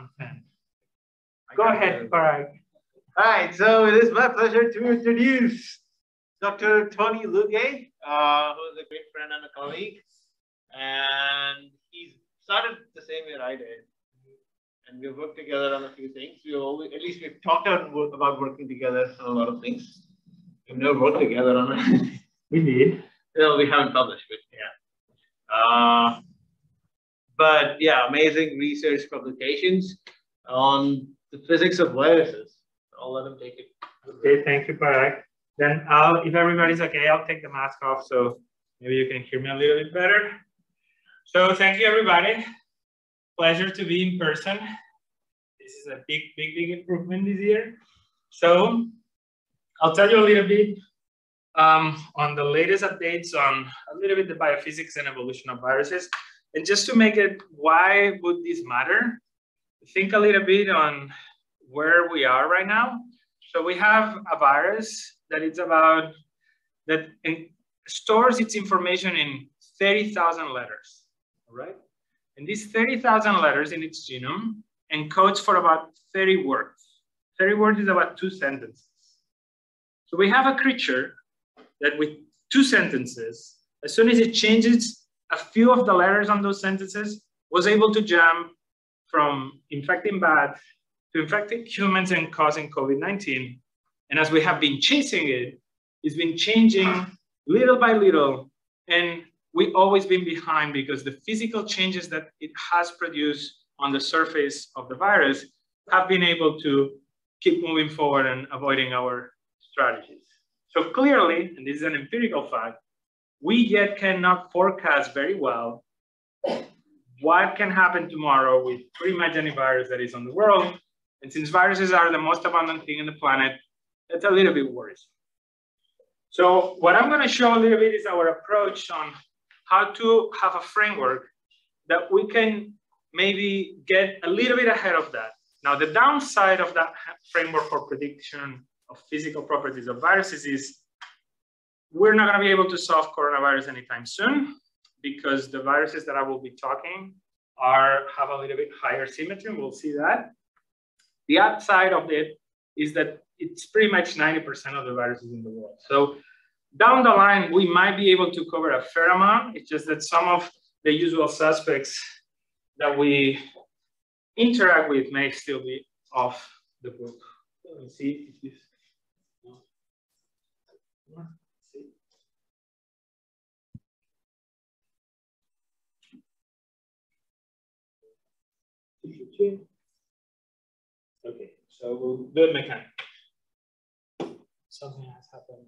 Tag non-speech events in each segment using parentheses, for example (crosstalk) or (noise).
consent. Go ahead, Parag. All right, so it is my pleasure to introduce Dr. Tony Luque, uh, who is a great friend and a colleague. And he started the same year I did. And we've worked together on a few things. We always, at least we've talked about working together on a lot of things. We've never worked together on it. (laughs) we did. No, we haven't published, but yeah. Uh, but yeah, amazing research publications on the physics of viruses. I'll let him take it. Okay, thank you, Parag. Then I'll, if everybody's okay, I'll take the mask off so maybe you can hear me a little bit better. So thank you, everybody. Pleasure to be in person. This is a big, big, big improvement this year. So I'll tell you a little bit um, on the latest updates on a little bit the biophysics and evolution of viruses. And just to make it, why would this matter? Think a little bit on where we are right now. So we have a virus that it's about, that stores its information in 30,000 letters, all right? And these 30,000 letters in its genome encodes for about 30 words. 30 words is about two sentences. So we have a creature that with two sentences, as soon as it changes a few of the letters on those sentences, was able to jump from infecting bats to infecting humans and causing COVID-19. And as we have been chasing it, it's been changing little by little. And we've always been behind because the physical changes that it has produced on the surface of the virus have been able to keep moving forward and avoiding our strategies. So clearly, and this is an empirical fact, we yet cannot forecast very well what can happen tomorrow with pretty much any virus that is on the world. And since viruses are the most abundant thing in the planet, that's a little bit worrisome. So what I'm gonna show a little bit is our approach on how to have a framework that we can maybe get a little bit ahead of that. Now, the downside of that framework for prediction of physical properties of viruses is we're not gonna be able to solve coronavirus anytime soon because the viruses that I will be talking are have a little bit higher symmetry, we'll see that. The upside of it is that it's pretty much 90% of the viruses in the world. So down the line, we might be able to cover a fair amount. It's just that some of the usual suspects that we interact with may still be off the book. Let me see if this. Okay, so we'll do it mechanically. Something has happened.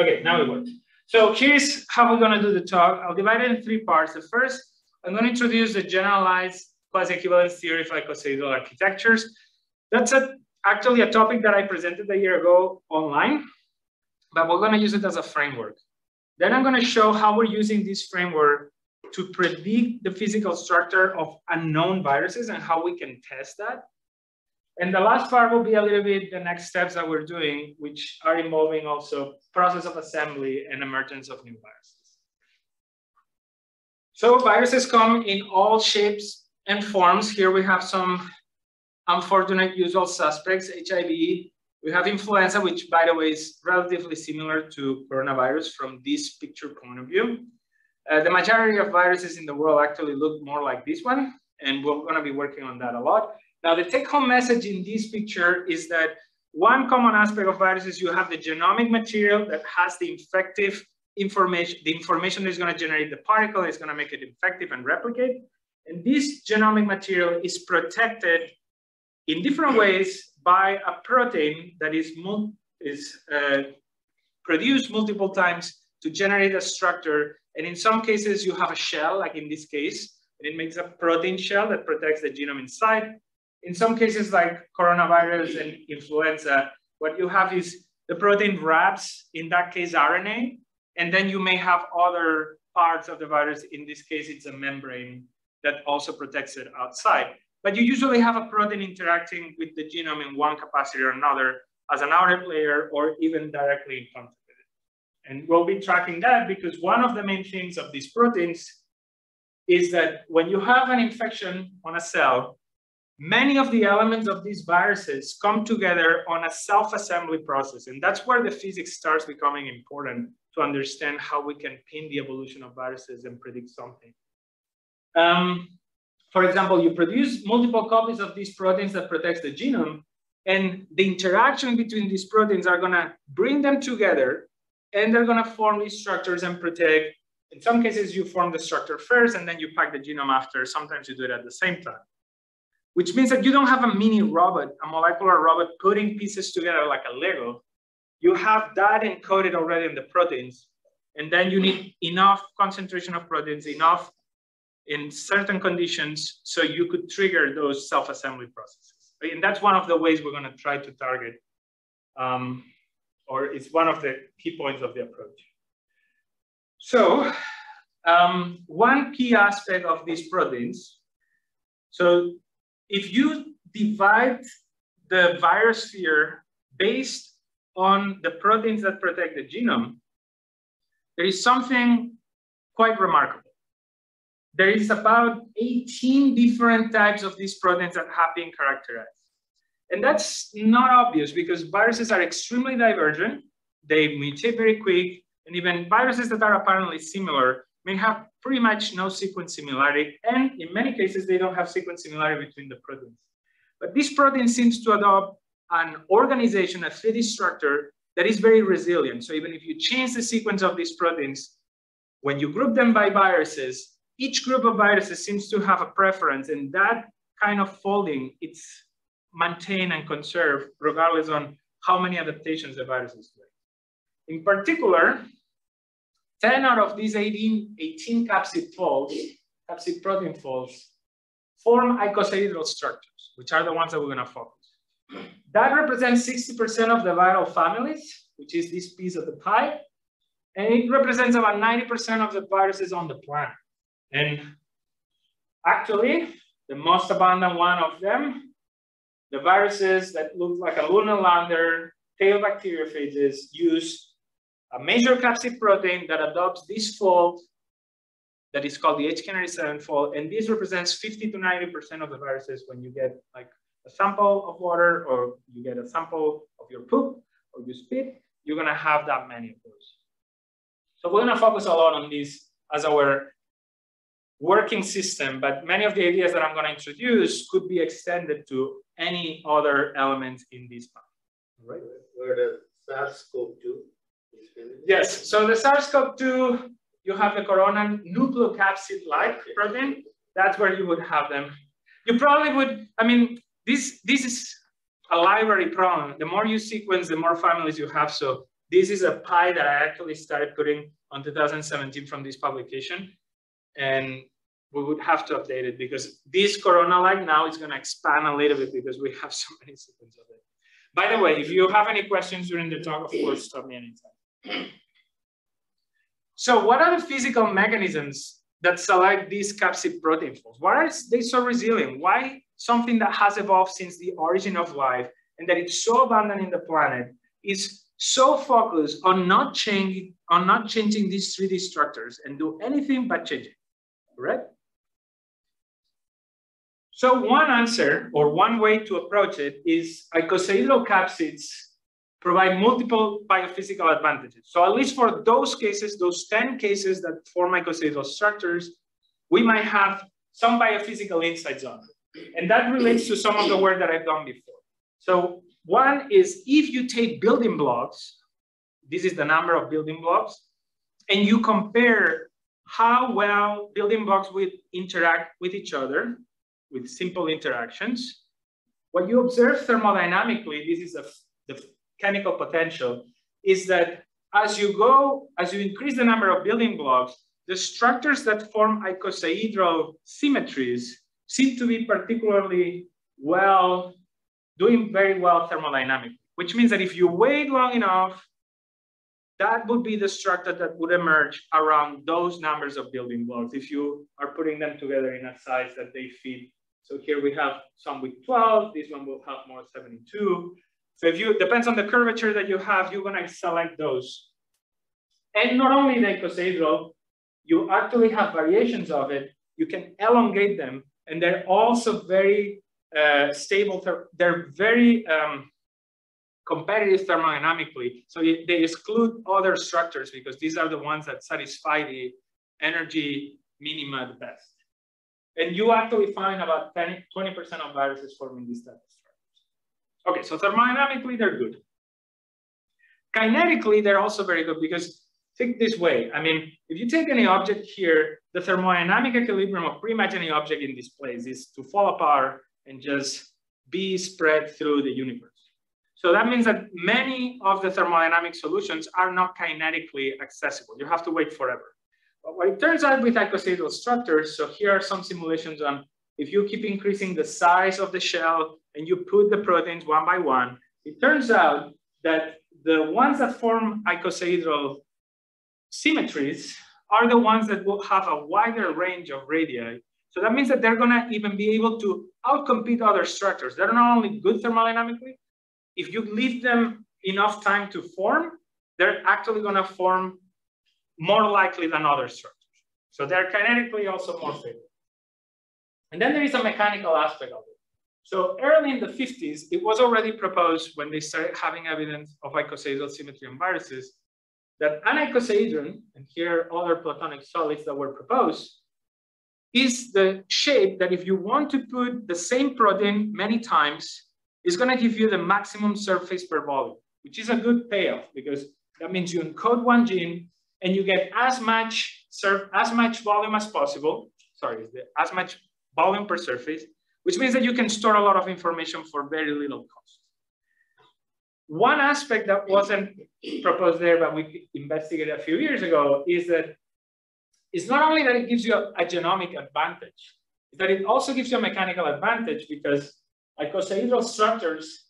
Okay, now it works. So here's how we're gonna do the talk. I'll divide it in three parts. The first, I'm gonna introduce the generalized quasi-equivalence theory of icosahedral architectures. That's a, actually a topic that I presented a year ago online, but we're gonna use it as a framework. Then I'm gonna show how we're using this framework to predict the physical structure of unknown viruses and how we can test that. And the last part will be a little bit the next steps that we're doing, which are involving also process of assembly and emergence of new viruses. So viruses come in all shapes and forms. Here we have some unfortunate usual suspects, HIV. We have influenza, which by the way is relatively similar to coronavirus from this picture point of view. Uh, the majority of viruses in the world actually look more like this one, and we're gonna be working on that a lot. Now, the take-home message in this picture is that one common aspect of viruses, you have the genomic material that has the infective information, the information that is gonna generate the particle, is gonna make it infective and replicate. And this genomic material is protected in different ways by a protein that is, is uh, produced multiple times to generate a structure. And in some cases, you have a shell, like in this case, and it makes a protein shell that protects the genome inside. In some cases like coronavirus and influenza, what you have is the protein wraps, in that case, RNA, and then you may have other parts of the virus. In this case, it's a membrane that also protects it outside. But you usually have a protein interacting with the genome in one capacity or another as an outer layer or even directly in contact. And we'll be tracking that because one of the main things of these proteins is that when you have an infection on a cell, many of the elements of these viruses come together on a self-assembly process. And that's where the physics starts becoming important to understand how we can pin the evolution of viruses and predict something. Um, for example, you produce multiple copies of these proteins that protects the genome, and the interaction between these proteins are gonna bring them together, and they're gonna form these structures and protect. In some cases, you form the structure first, and then you pack the genome after. Sometimes you do it at the same time, which means that you don't have a mini robot, a molecular robot putting pieces together like a Lego. You have that encoded already in the proteins, and then you need enough concentration of proteins, enough in certain conditions so you could trigger those self-assembly processes. And that's one of the ways we're gonna try to target, um, or it's one of the key points of the approach. So um, one key aspect of these proteins, so if you divide the virus sphere based on the proteins that protect the genome, there is something quite remarkable there is about 18 different types of these proteins that have been characterized. And that's not obvious because viruses are extremely divergent. They mutate very quick. And even viruses that are apparently similar may have pretty much no sequence similarity. And in many cases, they don't have sequence similarity between the proteins. But this protein seems to adopt an organization, a 3D structure that is very resilient. So even if you change the sequence of these proteins, when you group them by viruses, each group of viruses seems to have a preference and that kind of folding, it's maintained and conserve regardless on how many adaptations the virus is make. In particular, 10 out of these 18, 18 capsid folds, capsid protein folds, form icosahedral structures, which are the ones that we're gonna focus. That represents 60% of the viral families, which is this piece of the pie, and it represents about 90% of the viruses on the planet. And actually, the most abundant one of them, the viruses that look like a lunar lander, tail bacteriophages, use a major capsid protein that adopts this fold that is called the HK97 fold. And this represents 50 to 90% of the viruses when you get like a sample of water or you get a sample of your poop or you spit, you're gonna have that many of those. So we're gonna focus a lot on this as our working system, but many of the ideas that I'm going to introduce could be extended to any other element in this path. Right? Where the SARS-CoV-2 is Yes, so the SARS-CoV-2, you have the corona nucleocapsid-like protein. That's where you would have them. You probably would, I mean, this, this is a library problem. The more you sequence, the more families you have. So this is a pie that I actually started putting on 2017 from this publication and we would have to update it because this corona line now is going to expand a little bit because we have so many sequences of it. By the way, if you have any questions during the talk, of course, stop me anytime. So what are the physical mechanisms that select these capsid protein folds? Why are they so resilient? Why something that has evolved since the origin of life and that it's so abundant in the planet is so focused on not changing on not changing these 3D structures and do anything but change it? Correct? So one answer or one way to approach it is icosahedral provide multiple biophysical advantages. So at least for those cases, those 10 cases that form icosahedral structures, we might have some biophysical insights on it. And that relates to some of the work that I've done before. So one is if you take building blocks, this is the number of building blocks, and you compare how well building blocks will interact with each other with simple interactions. What you observe thermodynamically, this is a, the chemical potential, is that as you go, as you increase the number of building blocks, the structures that form icosahedral symmetries seem to be particularly well, doing very well thermodynamically, which means that if you wait long enough, that would be the structure that would emerge around those numbers of building blocks if you are putting them together in a size that they fit. So here we have some with 12, this one will have more 72. So if you, depends on the curvature that you have, you're gonna select those. And not only the icosahedral, you actually have variations of it. you can elongate them, and they're also very uh, stable. They're very um, competitive thermodynamically. So they exclude other structures because these are the ones that satisfy the energy minima the best. And you actually find about 20% of viruses forming these type of structures. Okay, so thermodynamically, they're good. Kinetically, they're also very good because think this way. I mean, if you take any object here, the thermodynamic equilibrium of pretty much any object in this place is to fall apart and just be spread through the universe. So that means that many of the thermodynamic solutions are not kinetically accessible. You have to wait forever. But what it turns out with icosahedral structures, so here are some simulations on if you keep increasing the size of the shell and you put the proteins one by one, it turns out that the ones that form icosahedral symmetries are the ones that will have a wider range of radii. So that means that they're gonna even be able to outcompete other structures. They're not only good thermodynamically, if you leave them enough time to form, they're actually gonna form more likely than other structures. So they're kinetically also more stable. And then there is a mechanical aspect of it. So early in the 50s, it was already proposed when they started having evidence of icosahedral symmetry on viruses that an icosahedron, and here other platonic solids that were proposed, is the shape that if you want to put the same protein many times, is gonna give you the maximum surface per volume, which is a good payoff because that means you encode one gene and you get as much as much volume as possible. Sorry, as much volume per surface, which means that you can store a lot of information for very little cost. One aspect that wasn't proposed there, but we investigated a few years ago, is that it's not only that it gives you a, a genomic advantage, that it also gives you a mechanical advantage because icosahedral structures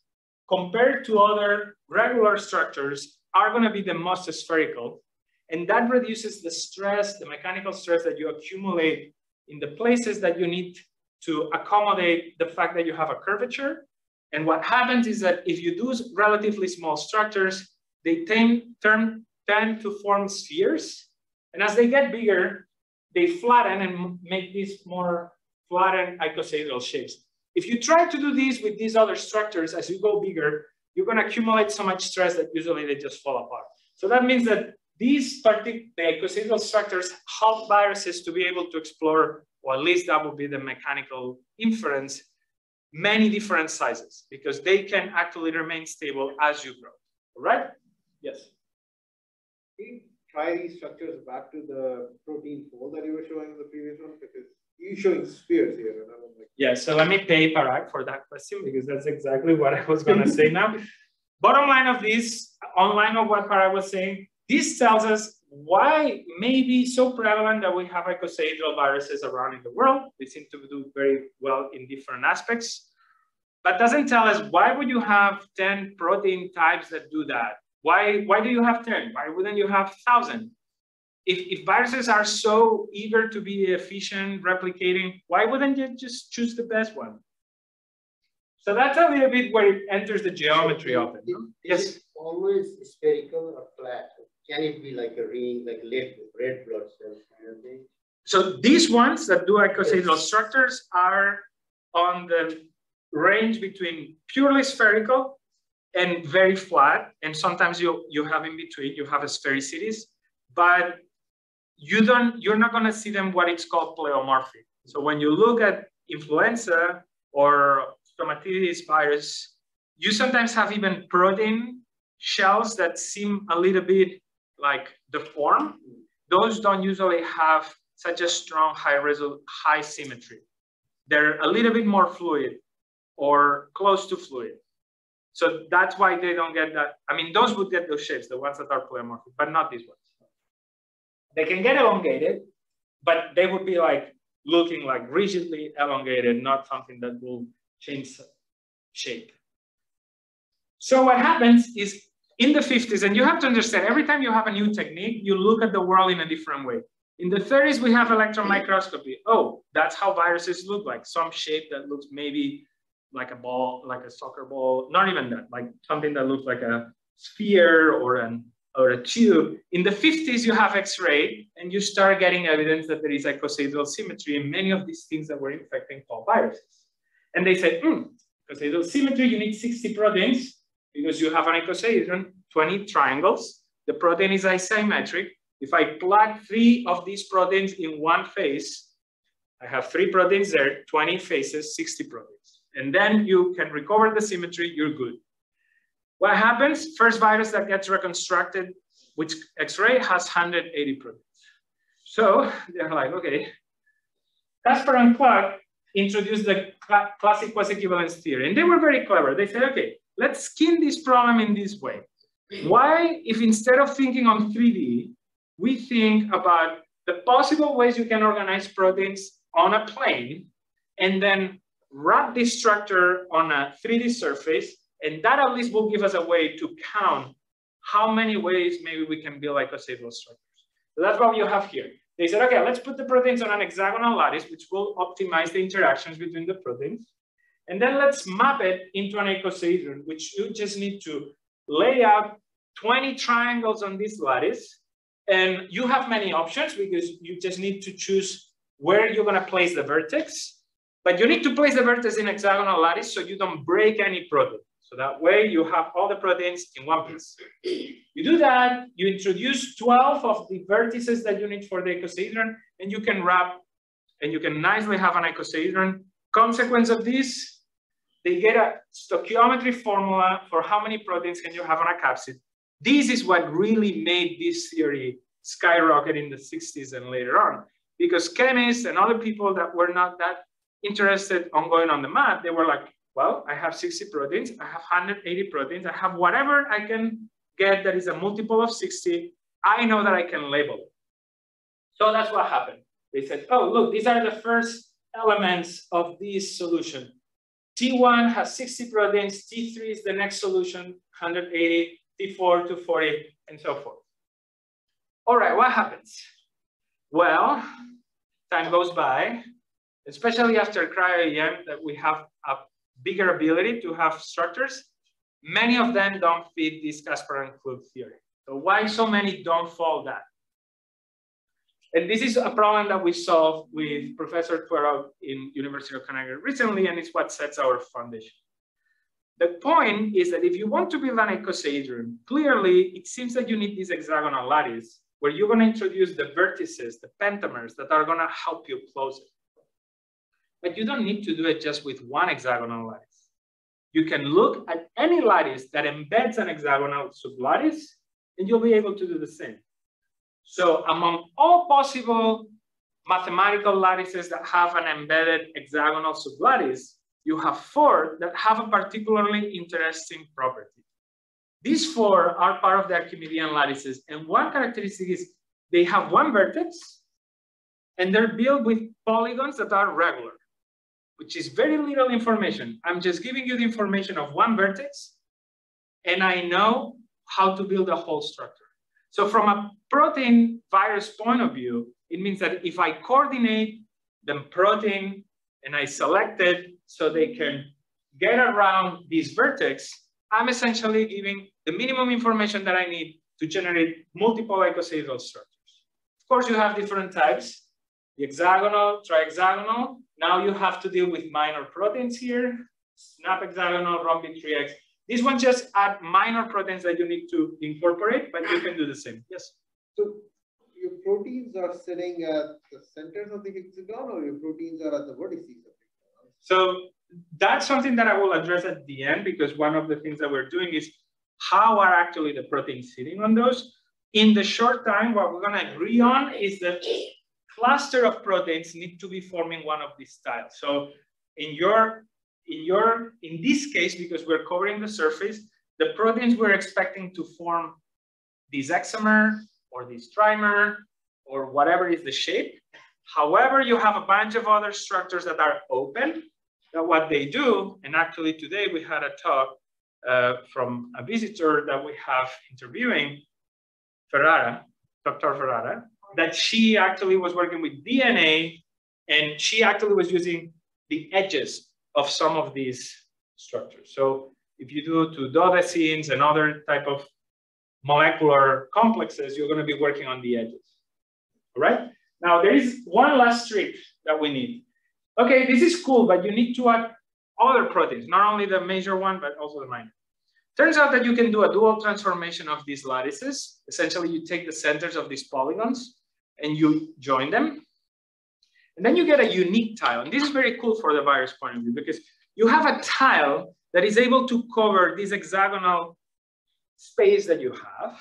compared to other regular structures are going to be the most spherical and that reduces the stress, the mechanical stress that you accumulate in the places that you need to accommodate the fact that you have a curvature. And what happens is that if you do relatively small structures, they tend, tend to form spheres. And as they get bigger, they flatten and make these more flattened icosahedral shapes. If you try to do this with these other structures, as you go bigger, you're gonna accumulate so much stress that usually they just fall apart. So that means that these particular the icosahedral structures help viruses to be able to explore, or at least that would be the mechanical inference, many different sizes because they can actually remain stable as you grow. All right? Yes. Try these structures back to the protein fold that you were showing in the previous one because you're showing spheres here. And I like, yeah, so let me pay Parag for that question because that's exactly what I was going to say now. (laughs) Bottom line of this, online of what Parag was saying, this tells us why may be so prevalent that we have icosahedral viruses around in the world. They seem to do very well in different aspects, but doesn't tell us why would you have 10 protein types that do that? Why, why do you have 10? Why wouldn't you have 1,000? If, if viruses are so eager to be efficient, replicating, why wouldn't you just choose the best one? So that's a little bit where it enters the geometry of it. No? Yes. always spherical or flat? Can it be like a ring, like red, red blood cells kind of thing? So these ones that do icosahedral yes. structures are on the range between purely spherical and very flat. And sometimes you, you have in between, you have a sphericities, but you don't, you're not gonna see them what it's called pleomorphic. So when you look at influenza or stomatitis virus, you sometimes have even protein shells that seem a little bit like the form, those don't usually have such a strong high result, high symmetry. They're a little bit more fluid or close to fluid. So that's why they don't get that. I mean, those would get those shapes, the ones that are pleomorphic, but not these ones. They can get elongated, but they would be like looking like rigidly elongated, not something that will change shape. So what happens is in the 50s, and you have to understand, every time you have a new technique, you look at the world in a different way. In the 30s, we have electron microscopy. Oh, that's how viruses look like, some shape that looks maybe like a ball, like a soccer ball, not even that, like something that looks like a sphere or an or a tube. In the 50s, you have X-ray, and you start getting evidence that there is icosahedral symmetry in many of these things that were infecting Paul viruses. And they said, hmm, icosahedral symmetry, you need 60 proteins because you have an icosahedron, 20 triangles. The protein is asymmetric. If I plug three of these proteins in one face, I have three proteins there, 20 faces, 60 proteins. And then you can recover the symmetry, you're good. What happens? First virus that gets reconstructed, which X-ray has 180 proteins. So they're like, okay, Caspar and Klug introduced the cl classic quasi-equivalence theory. And they were very clever. They said, okay, let's skin this problem in this way. Why, if instead of thinking on 3D, we think about the possible ways you can organize proteins on a plane and then wrap this structure on a 3D surface, and that at least will give us a way to count how many ways maybe we can build icosahedral structures. So that's what you have here. They said, okay, let's put the proteins on an hexagonal lattice, which will optimize the interactions between the proteins. And then let's map it into an icosahedron, which you just need to lay out 20 triangles on this lattice. And you have many options because you just need to choose where you're gonna place the vertex but you need to place the vertex in hexagonal lattice so you don't break any protein. So that way you have all the proteins in one piece. You do that, you introduce 12 of the vertices that you need for the icosahedron, and you can wrap, and you can nicely have an icosahedron. Consequence of this, they get a stoichiometry formula for how many proteins can you have on a capsid. This is what really made this theory skyrocket in the 60s and later on, because chemists and other people that were not that interested on going on the map, they were like, well, I have 60 proteins, I have 180 proteins, I have whatever I can get that is a multiple of 60, I know that I can label. So that's what happened. They said, oh, look, these are the first elements of this solution. T1 has 60 proteins, T3 is the next solution, 180, T4 to 40, and so forth. All right, what happens? Well, time goes by, especially after cryo-EM that we have a bigger ability to have structures, many of them don't fit this Caspar and Klug theory. So why so many don't fall that? And this is a problem that we solved with Professor Twarock in University of Connecticut recently, and it's what sets our foundation. The point is that if you want to build an icosahedron, clearly it seems that you need this hexagonal lattice where you're gonna introduce the vertices, the pentamers that are gonna help you close it. But you don't need to do it just with one hexagonal lattice. You can look at any lattice that embeds an hexagonal sublattice, and you'll be able to do the same. So among all possible mathematical lattices that have an embedded hexagonal sublattice, you have four that have a particularly interesting property. These four are part of the Archimedean lattices, and one characteristic is they have one vertex, and they're built with polygons that are regular which is very little information. I'm just giving you the information of one vertex, and I know how to build a whole structure. So from a protein virus point of view, it means that if I coordinate the protein and I select it so they can get around this vertex, I'm essentially giving the minimum information that I need to generate multiple icosahedral structures. Of course, you have different types, the hexagonal, trihexagonal, now you have to deal with minor proteins here, snub hexagonal, rhombic 3x. This one just add minor proteins that you need to incorporate, but you can do the same. Yes? So your proteins are sitting at the centers of the hexagon or your proteins are at the vertices of the hexagon? So that's something that I will address at the end because one of the things that we're doing is how are actually the proteins sitting on those. In the short time, what we're gonna agree on is that cluster of proteins need to be forming one of these styles. So in your, in your, in this case, because we're covering the surface, the proteins we're expecting to form this hexamer or this trimer or whatever is the shape. However, you have a bunch of other structures that are open, that what they do, and actually today we had a talk uh, from a visitor that we have interviewing, Ferrara, Dr. Ferrara, that she actually was working with DNA and she actually was using the edges of some of these structures. So if you do to dodecines and other type of molecular complexes, you're gonna be working on the edges, all right? Now there is one last trick that we need. Okay, this is cool, but you need to add other proteins, not only the major one, but also the minor. Turns out that you can do a dual transformation of these lattices. Essentially, you take the centers of these polygons and you join them. And then you get a unique tile. And this is very cool for the virus point of view because you have a tile that is able to cover this hexagonal space that you have,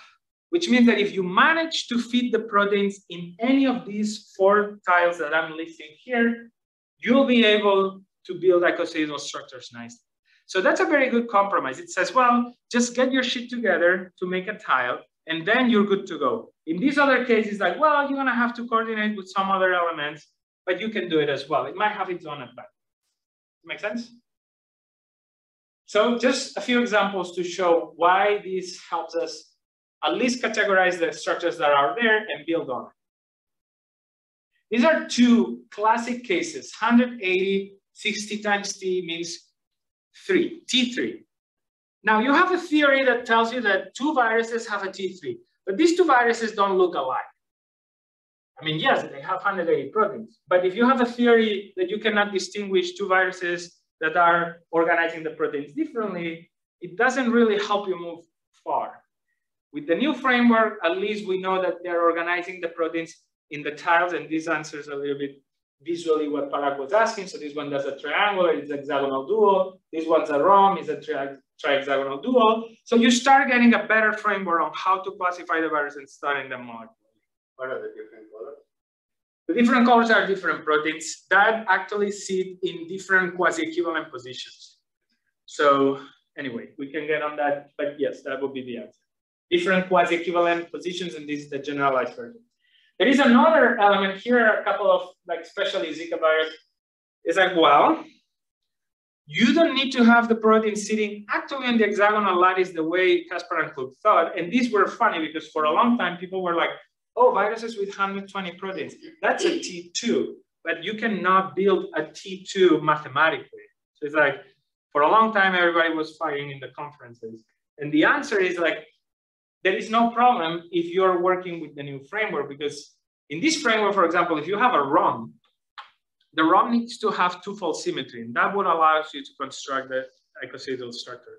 which means that if you manage to fit the proteins in any of these four tiles that I'm listing here, you'll be able to build icosahedral structures nicely. So that's a very good compromise. It says, well, just get your shit together to make a tile, and then you're good to go. In these other cases, like, well, you're gonna have to coordinate with some other elements, but you can do it as well. It might have its own advantage. Make sense? So just a few examples to show why this helps us at least categorize the structures that are there and build on it. These are two classic cases, 180, 60 times t means three, T3. Now you have a theory that tells you that two viruses have a T3, but these two viruses don't look alike. I mean, yes, they have 180 proteins, but if you have a theory that you cannot distinguish two viruses that are organizing the proteins differently, it doesn't really help you move far. With the new framework, at least we know that they're organizing the proteins in the tiles, and this answers a little bit visually what Parag was asking. So this one does a triangular, it's a hexagonal dual. This one's a rhomb, it's a tri tri-hexagonal dual. So you start getting a better framework on how to classify the virus and studying them more. What are the different colors? The different colors are different proteins that actually sit in different quasi-equivalent positions. So anyway, we can get on that, but yes, that would be the answer. Different quasi-equivalent positions, and this is the generalized version. There is another element here, a couple of like especially Zika virus. It's like, well, you don't need to have the protein sitting actually on the hexagonal lattice the way Caspar and Klug thought. And these were funny because for a long time, people were like, oh, viruses with 120 proteins, that's a T2, but you cannot build a T2 mathematically. So it's like, for a long time, everybody was fighting in the conferences. And the answer is like, there is no problem if you're working with the new framework because in this framework, for example, if you have a rhomb, the rhomb needs to have two-fold symmetry, and that would allow you to construct the icosahedral structure.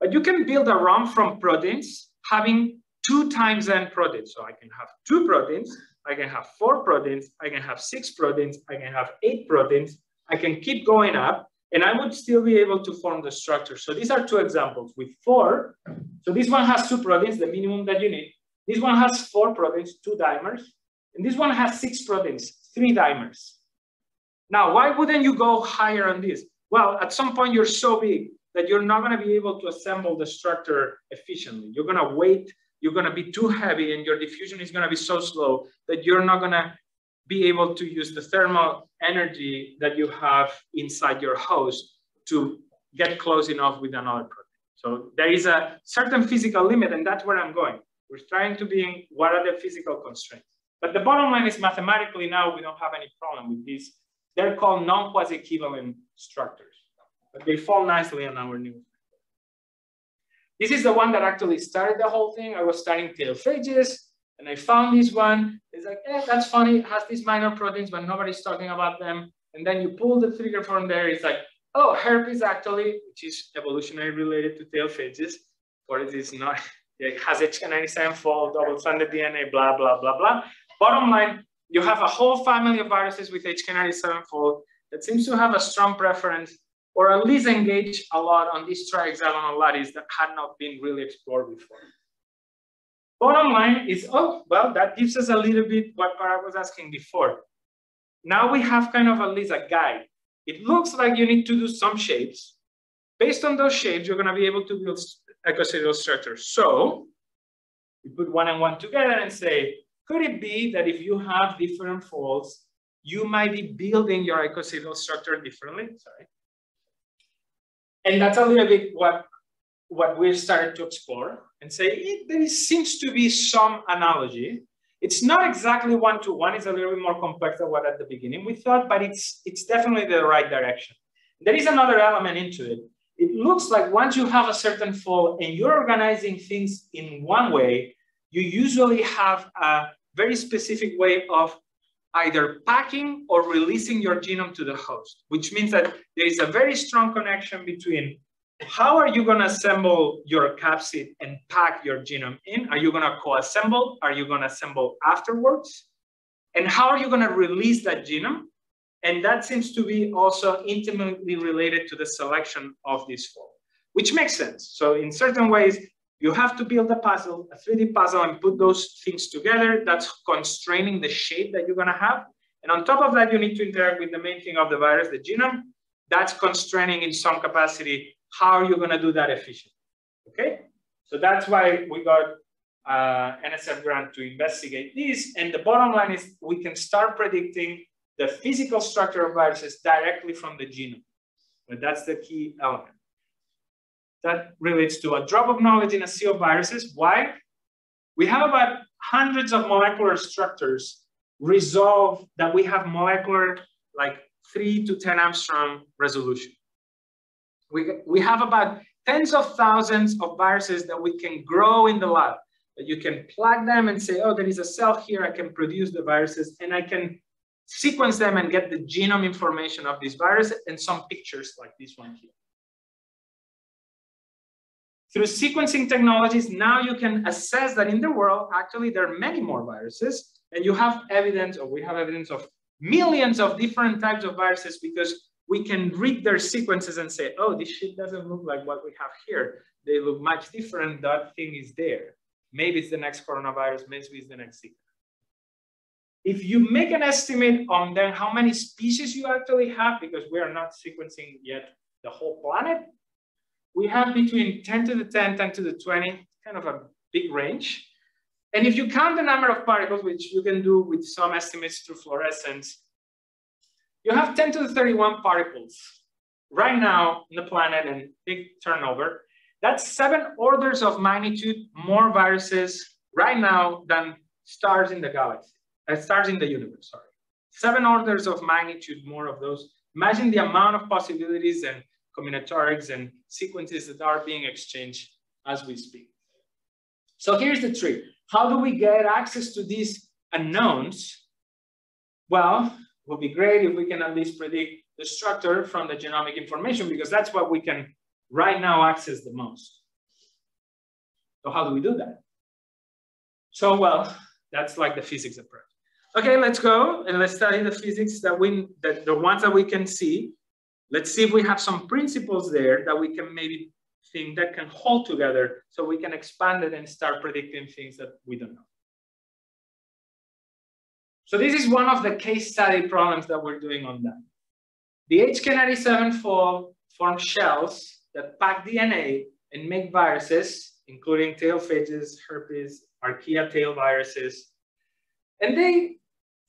But you can build a rhomb from proteins having two times n proteins. So I can have two proteins, I can have four proteins, I can have six proteins, I can have eight proteins, I can keep going up, and I would still be able to form the structure. So these are two examples with four. So this one has two proteins, the minimum that you need. This one has four proteins, two dimers. And this one has six proteins, three dimers. Now, why wouldn't you go higher on this? Well, at some point you're so big that you're not gonna be able to assemble the structure efficiently. You're gonna wait, you're gonna be too heavy and your diffusion is gonna be so slow that you're not gonna be able to use the thermal energy that you have inside your host to get close enough with another protein. So there is a certain physical limit and that's where I'm going. We're trying to be in what are the physical constraints. But the bottom line is mathematically now we don't have any problem with these. They're called non-quasi-equivalent structures, but they fall nicely on our new. This is the one that actually started the whole thing. I was studying tail phages and I found this one. It's like, eh, that's funny. It has these minor proteins, but nobody's talking about them. And then you pull the trigger from there. It's like, oh, herpes actually, which is evolutionary related to tail phages, or it is not, (laughs) it has HK97 fold, double-stranded DNA, blah, blah, blah, blah. Bottom line, you have a whole family of viruses with HK97 fold that seems to have a strong preference or at least engage a lot on these tri-hexagonal lattice that had not been really explored before. Bottom line is, oh, well, that gives us a little bit what Parag was asking before. Now we have kind of at least a guide. It looks like you need to do some shapes. Based on those shapes, you're gonna be able to build icosahedral structures. So you put one and one together and say, could it be that if you have different folds, you might be building your icosahedral structure differently? Sorry. And that's a little bit what, what we started to explore and say it, there seems to be some analogy. It's not exactly one-to-one, -one. it's a little bit more complex than what at the beginning we thought, but it's, it's definitely the right direction. There is another element into it, it looks like once you have a certain fold and you're organizing things in one way, you usually have a very specific way of either packing or releasing your genome to the host, which means that there is a very strong connection between how are you going to assemble your capsid and pack your genome in? Are you going to co-assemble? Are you going to assemble afterwards? And how are you going to release that genome? And that seems to be also intimately related to the selection of this fold, which makes sense. So in certain ways, you have to build a puzzle, a 3D puzzle, and put those things together. That's constraining the shape that you're gonna have. And on top of that, you need to interact with the main thing of the virus, the genome. That's constraining in some capacity. How are you gonna do that efficiently? Okay, so that's why we got uh, NSF grant to investigate this. And the bottom line is we can start predicting the physical structure of viruses directly from the genome. But that's the key element. That relates to a drop of knowledge in a sea of viruses. Why? We have about hundreds of molecular structures resolved that we have molecular like three to 10 Angstrom resolution. We, we have about tens of thousands of viruses that we can grow in the lab. That you can plug them and say, oh, there is a cell here, I can produce the viruses, and I can sequence them and get the genome information of this virus and some pictures like this one here. Through sequencing technologies, now you can assess that in the world, actually, there are many more viruses, and you have evidence, or we have evidence of millions of different types of viruses because we can read their sequences and say, oh, this shit doesn't look like what we have here. They look much different. That thing is there. Maybe it's the next coronavirus, maybe it's the next Zika. If you make an estimate on then how many species you actually have, because we are not sequencing yet the whole planet, we have between 10 to the 10, 10 to the 20, kind of a big range. And if you count the number of particles, which you can do with some estimates through fluorescence, you have 10 to the 31 particles right now in the planet and big turnover. That's seven orders of magnitude more viruses right now than stars in the galaxy uh, stars in the universe, sorry. Seven orders of magnitude more of those. Imagine the amount of possibilities and combinatorics and sequences that are being exchanged as we speak. So here's the trick. How do we get access to these unknowns? Well, it would be great if we can at least predict the structure from the genomic information because that's what we can right now access the most. So how do we do that? So, well, that's like the physics approach. Okay, let's go and let's study the physics that we, that the ones that we can see. Let's see if we have some principles there that we can maybe think that can hold together so we can expand it and start predicting things that we don't know. So this is one of the case study problems that we're doing on that. The HK97 fold form shells that pack DNA and make viruses, including tailphages, herpes, archaea tail viruses. And they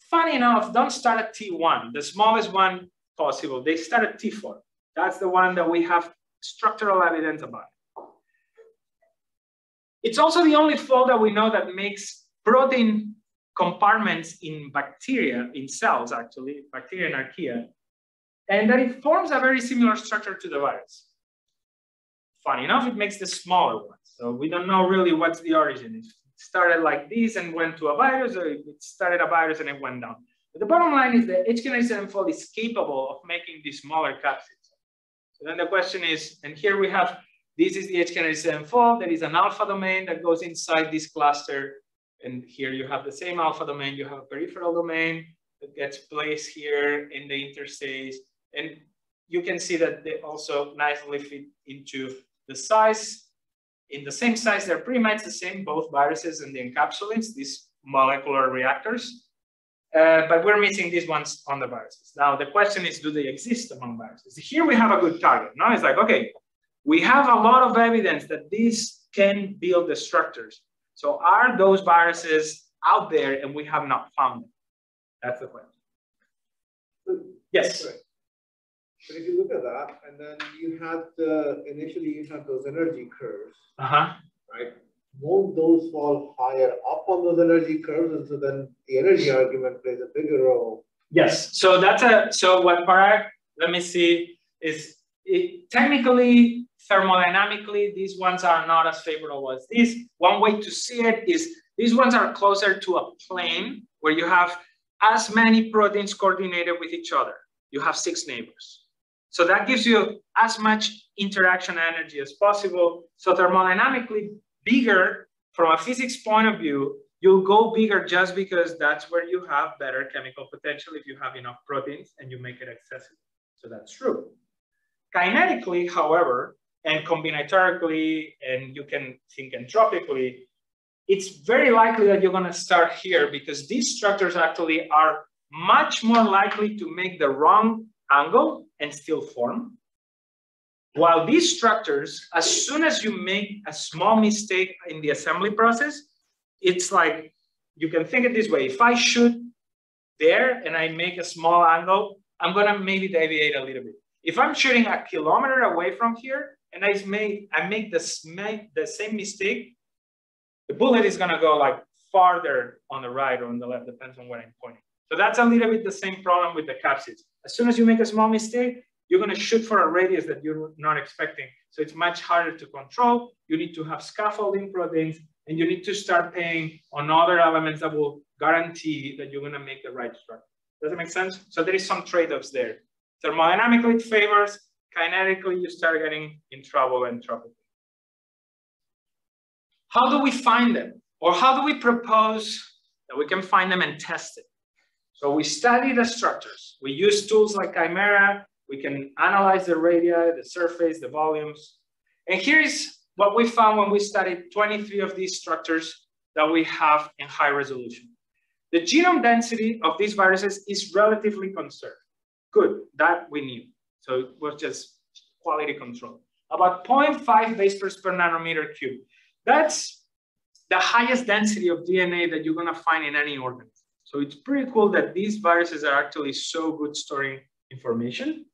funny enough, don't start at T1, the smallest one possible. They started T4. That's the one that we have structural evidence about. It's also the only fold that we know that makes protein compartments in bacteria, in cells actually, bacteria and archaea, and that it forms a very similar structure to the virus. Funny enough, it makes the smaller ones. So we don't know really what's the origin It started like this and went to a virus, or it started a virus and it went down. But the bottom line is that HK97 fold is capable of making these smaller capsids. So then the question is, and here we have, this is the HK97 fold. There is an alpha domain that goes inside this cluster. And here you have the same alpha domain. You have a peripheral domain that gets placed here in the interstace. And you can see that they also nicely fit into the size in the same size, they're pretty much the same, both viruses and the encapsulins, these molecular reactors. Uh, but we're missing these ones on the viruses. Now, the question is, do they exist among viruses? Here we have a good target. Now it's like, okay, we have a lot of evidence that these can build the structures. So are those viruses out there and we have not found them? That's the question. Yes. But if you look at that, and then you had the, initially you had those energy curves. Uh-huh. Right? Won't those fall higher up on those energy curves? And so then the energy argument plays a bigger role. Yes. So that's a, so what Parag, let me see, is it, technically, thermodynamically, these ones are not as favorable as these. One way to see it is these ones are closer to a plane where you have as many proteins coordinated with each other. You have six neighbors. So that gives you as much interaction energy as possible. So thermodynamically bigger from a physics point of view, you'll go bigger just because that's where you have better chemical potential if you have enough proteins and you make it accessible. So that's true. Kinetically, however, and combinatorically, and you can think entropically, it's very likely that you're gonna start here because these structures actually are much more likely to make the wrong angle and still form. While these structures, as soon as you make a small mistake in the assembly process, it's like, you can think it this way. If I shoot there and I make a small angle, I'm gonna maybe deviate a little bit. If I'm shooting a kilometer away from here and I make, I make the, the same mistake, the bullet is gonna go like farther on the right or on the left, depends on where I'm pointing. So that's a little bit the same problem with the capsids. As soon as you make a small mistake, you're gonna shoot for a radius that you're not expecting. So it's much harder to control. You need to have scaffolding proteins and you need to start paying on other elements that will guarantee that you're gonna make the right structure. Does that make sense? So there is some trade-offs there. Thermodynamically it favors, kinetically you start getting in trouble and trouble. How do we find them? Or how do we propose that we can find them and test it? So we study the structures. We use tools like Chimera. We can analyze the radii, the surface, the volumes. And here's what we found when we studied 23 of these structures that we have in high resolution. The genome density of these viruses is relatively conserved. Good, that we knew. So it was just quality control. About 0.5 base pairs per nanometer cube. That's the highest density of DNA that you're gonna find in any organ. So it's pretty cool that these viruses are actually so good storing information.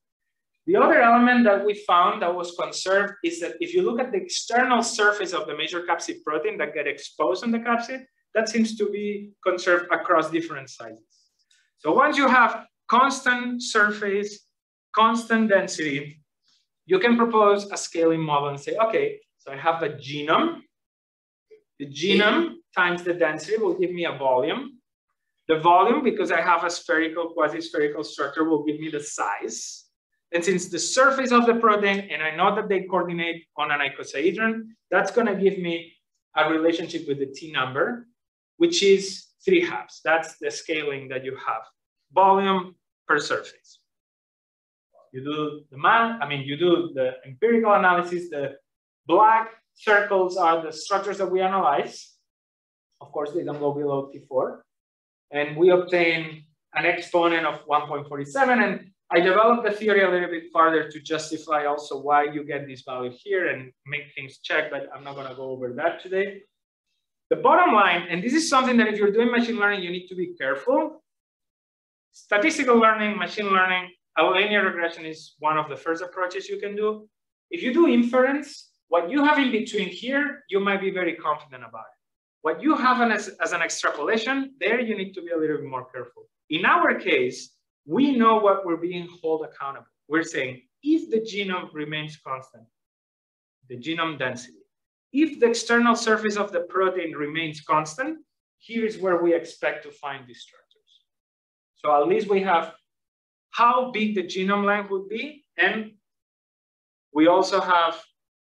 The other element that we found that was conserved is that if you look at the external surface of the major capsid protein that get exposed on the capsid, that seems to be conserved across different sizes. So once you have constant surface, constant density, you can propose a scaling model and say, okay, so I have a genome. The genome times the density will give me a volume. The volume, because I have a spherical, quasi-spherical structure, will give me the size. And since the surface of the protein, and I know that they coordinate on an icosahedron, that's gonna give me a relationship with the T number, which is three halves. That's the scaling that you have. Volume per surface. You do the math, I mean, you do the empirical analysis, the black circles are the structures that we analyze. Of course, they don't go below T4. And we obtain an exponent of 1.47 and I developed the theory a little bit further to justify also why you get this value here and make things check, but I'm not gonna go over that today. The bottom line, and this is something that if you're doing machine learning, you need to be careful. Statistical learning, machine learning, a linear regression is one of the first approaches you can do. If you do inference, what you have in between here, you might be very confident about it. What you have as, as an extrapolation, there you need to be a little bit more careful. In our case, we know what we're being held accountable. We're saying if the genome remains constant, the genome density, if the external surface of the protein remains constant, here is where we expect to find these structures. So at least we have how big the genome length would be, and we also have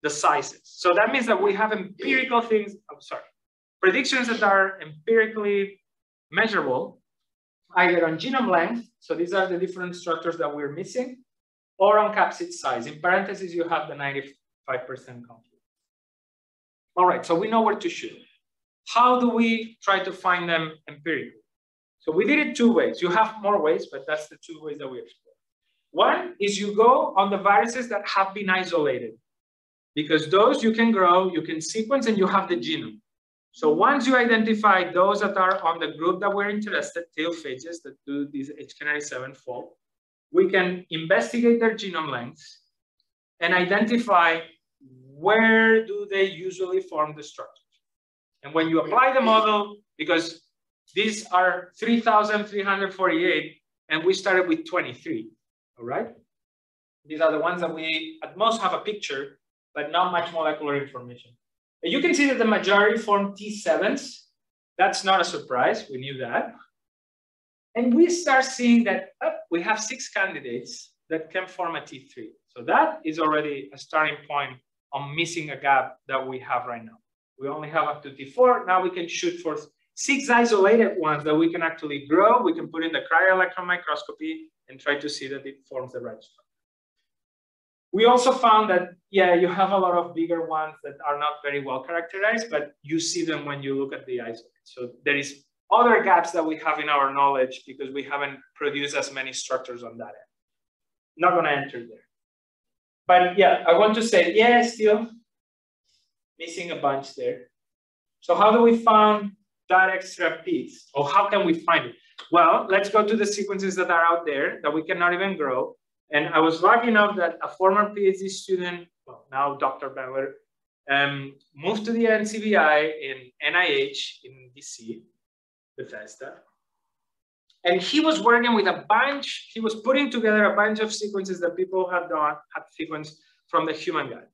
the sizes. So that means that we have empirical things, I'm sorry, predictions that are empirically measurable either on genome length, so these are the different structures that we're missing, or on capsid size. In parentheses, you have the 95% confidence. All right, so we know where to shoot. How do we try to find them empirically? So we did it two ways. You have more ways, but that's the two ways that we explore. One is you go on the viruses that have been isolated because those you can grow, you can sequence, and you have the genome. So once you identify those that are on the group that we're interested, teophages that do this HK97 fold, we can investigate their genome lengths and identify where do they usually form the structure. And when you apply the model, because these are 3,348 and we started with 23, all right? These are the ones that we at most have a picture, but not much molecular information. You can see that the majority form T7s. That's not a surprise, we knew that. And we start seeing that oh, we have six candidates that can form a T3. So that is already a starting point on missing a gap that we have right now. We only have up to T4. Now we can shoot for six isolated ones that we can actually grow. We can put in the cryo-electron microscopy and try to see that it forms the right structure. We also found that, yeah, you have a lot of bigger ones that are not very well characterized, but you see them when you look at the isolate. So there is other gaps that we have in our knowledge because we haven't produced as many structures on that end. Not gonna enter there. But yeah, I want to say, yeah, still missing a bunch there. So how do we find that extra piece? Or how can we find it? Well, let's go to the sequences that are out there that we cannot even grow. And I was lucky enough that a former PhD student, well, now Dr. Bauer, um, moved to the NCBI in NIH in DC, Bethesda. And he was working with a bunch, he was putting together a bunch of sequences that people had done, had sequenced from the human gut.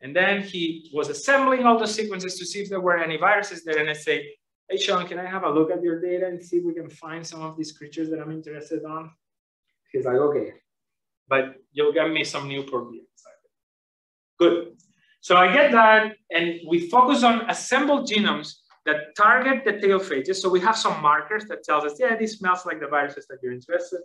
And then he was assembling all the sequences to see if there were any viruses there. And I say, hey, Sean, can I have a look at your data and see if we can find some of these creatures that I'm interested on? He's like, okay, but you'll get me some new proteins. Good. So I get that, and we focus on assembled genomes that target the tail phages. So we have some markers that tells us, yeah, this smells like the viruses that you're interested.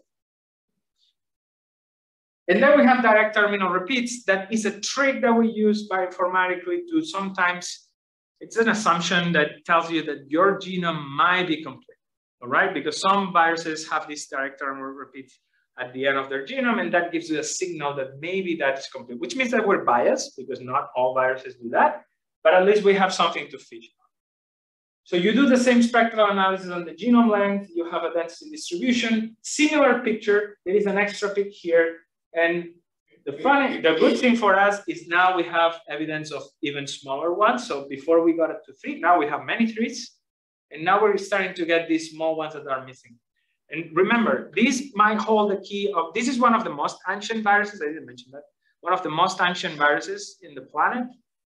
And then we have direct terminal repeats. That is a trick that we use bioinformatically to sometimes, it's an assumption that tells you that your genome might be complete, all right? Because some viruses have these direct terminal repeats at the end of their genome, and that gives you a signal that maybe that is complete, which means that we're biased because not all viruses do that, but at least we have something to fish on. So you do the same spectral analysis on the genome length, you have a density distribution, similar picture, there is an extra peak here, and the funny, the good thing for us is now we have evidence of even smaller ones. So before we got it to three, now we have many threes, and now we're starting to get these small ones that are missing. And remember, this might hold the key of, this is one of the most ancient viruses, I didn't mention that, one of the most ancient viruses in the planet.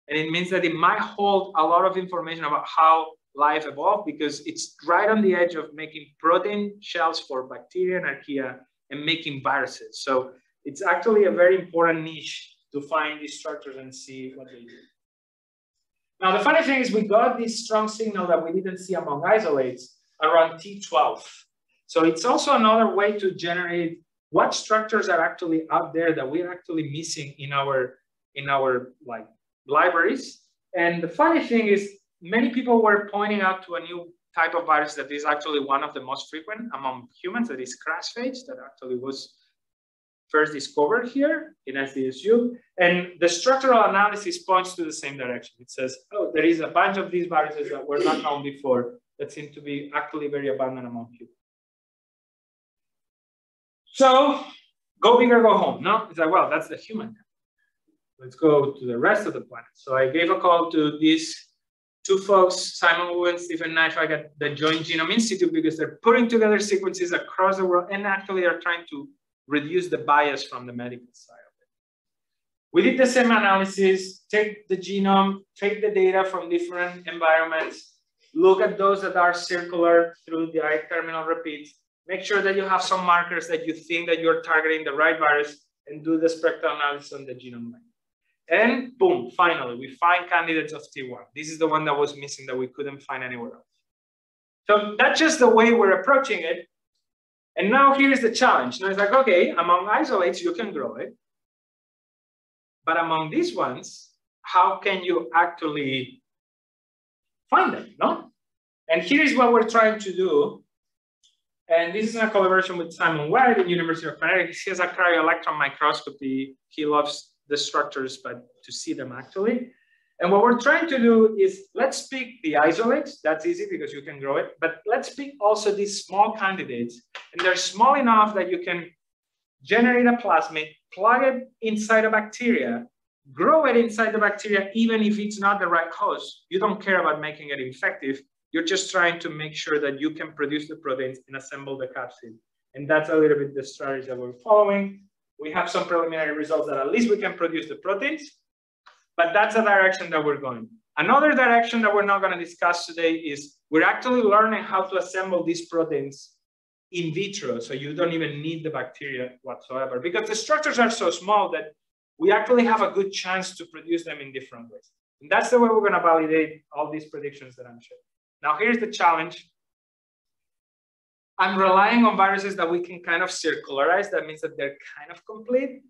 And it means that it might hold a lot of information about how life evolved because it's right on the edge of making protein shells for bacteria and archaea and making viruses. So it's actually a very important niche to find these structures and see what they do. Now, the funny thing is we got this strong signal that we didn't see among isolates around T12. So it's also another way to generate what structures are actually out there that we're actually missing in our in our like libraries. And the funny thing is many people were pointing out to a new type of virus that is actually one of the most frequent among humans, that is phage, that actually was first discovered here in SDSU. And the structural analysis points to the same direction. It says, oh, there is a bunch of these viruses that were not known before that seem to be actually very abundant among humans. So go big or go home. No, it's like, well, that's the human. Let's go to the rest of the planet. So I gave a call to these two folks, Simon Wu and Stephen Neifach at the Joint Genome Institute, because they're putting together sequences across the world and actually are trying to reduce the bias from the medical side of it. We did the same analysis, take the genome, take the data from different environments, look at those that are circular through the terminal repeats, make sure that you have some markers that you think that you're targeting the right virus and do the spectral analysis on the genome length. And boom, finally, we find candidates of T1. This is the one that was missing that we couldn't find anywhere else. So that's just the way we're approaching it. And now here's the challenge. Now it's like, okay, among isolates, you can grow it. But among these ones, how can you actually find them, no? And here is what we're trying to do. And this is a collaboration with Simon White at the University of Connecticut. He has a cryo-electron microscopy. He loves the structures, but to see them actually. And what we're trying to do is let's pick the isolates. That's easy because you can grow it. But let's pick also these small candidates. And they're small enough that you can generate a plasmid, plug it inside a bacteria, grow it inside the bacteria, even if it's not the right host. You don't care about making it infective. You're just trying to make sure that you can produce the proteins and assemble the capsid. And that's a little bit the strategy that we're following. we have some preliminary results that at least we can produce the proteins, but that's the direction that we're going. Another direction that we're not going to discuss today is we're actually learning how to assemble these proteins in vitro, so you don't even need the bacteria whatsoever, because the structures are so small that we actually have a good chance to produce them in different ways. And that's the way we're going to validate all these predictions that I'm showing. Now, here's the challenge. I'm relying on viruses that we can kind of circularize. That means that they're kind of complete.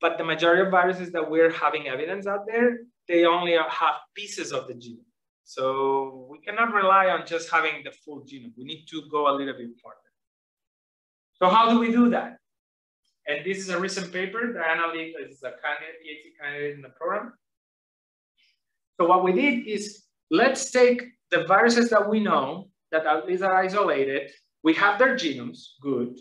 But the majority of viruses that we're having evidence out there, they only have pieces of the genome. So we cannot rely on just having the full genome. We need to go a little bit further. So how do we do that? And this is a recent paper. Diana Lee is a candidate, PhD candidate in the program. So what we did is let's take the viruses that we know that at least are isolated. We have their genomes, good.